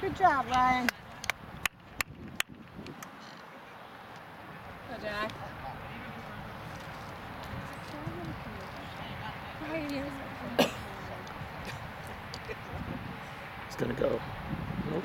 Good job, Ryan. Go, Jack. Right here. It's gonna go. Nope.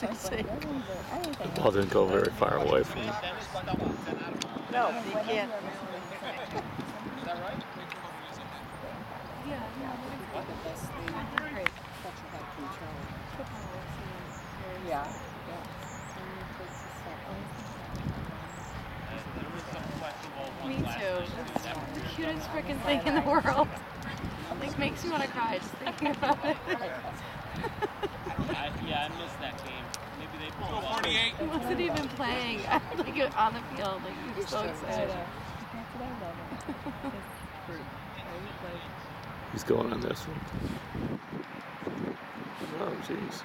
What's he say? The ball didn't go very far away from him. No, he can't. Is that right? Yeah, yeah. Me too. It's the cutest freaking thing in the world. Like makes me want to cry just thinking about it. He wasn't even playing like on the field. Like he was so excited. He's going on this one. Oh, jeez.